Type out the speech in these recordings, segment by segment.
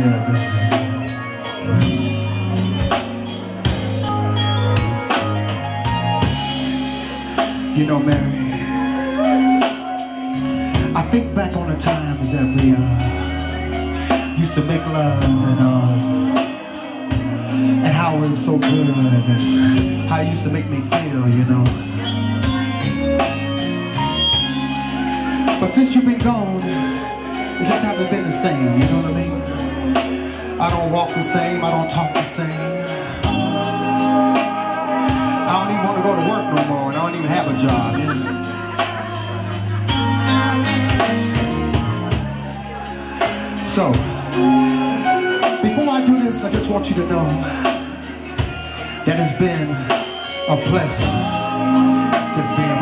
You know, Mary, I think back on the times that we uh, used to make love and uh, and how it was so good and how it used to make me feel, you know. But since you've been gone, it just haven't been the same, you know what I mean? I don't walk the same, I don't talk the same. I don't even want to go to work no more, and I don't even have a job. Know? So, before I do this, I just want you to know that it's been a pleasure just being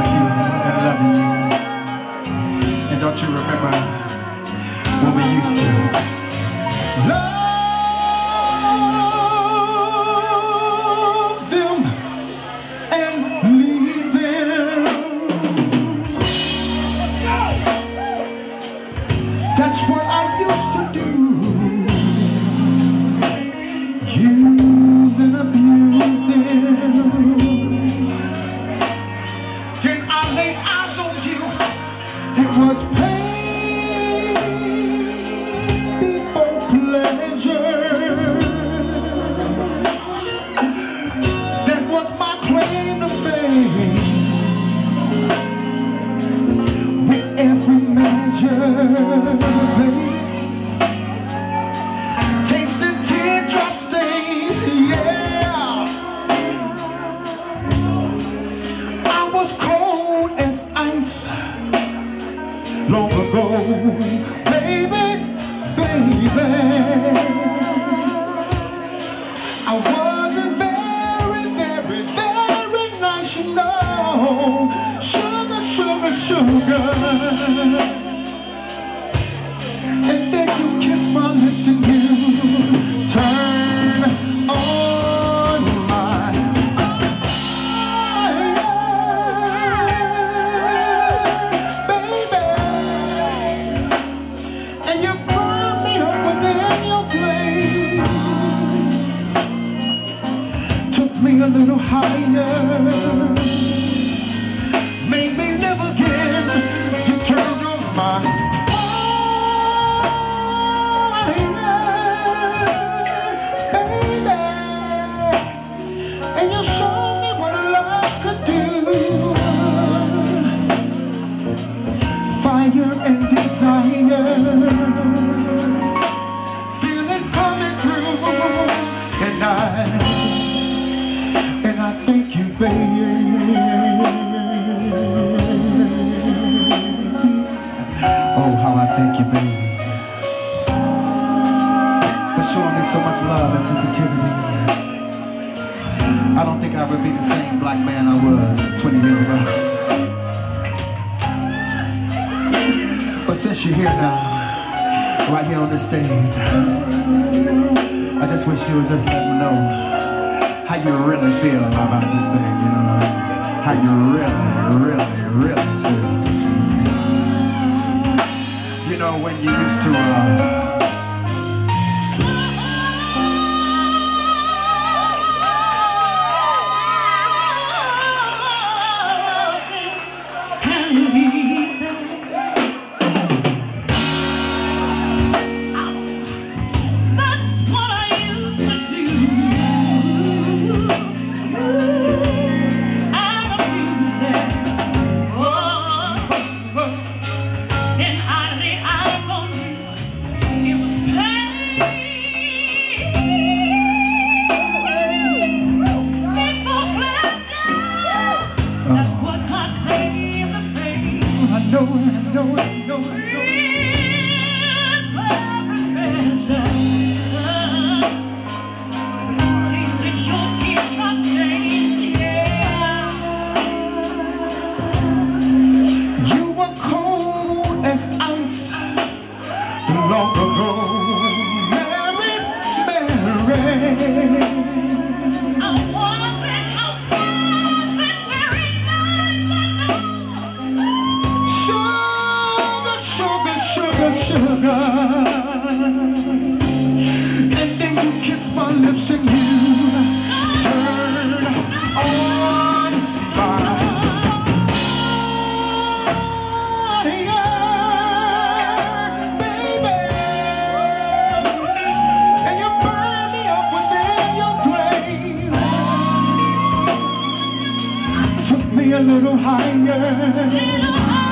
measure, a little higher. Made me live again. You turned on my and you showed me what love could do. Fire and desire, love and sensitivity. I don't think I would be the same black man I was 20 years ago. But since you're here now, right here on this stage, I just wish you would just let me know how you really feel about this thing, you know, how you really, really, really feel. You know, when you used to, uh, a little higher. Little higher.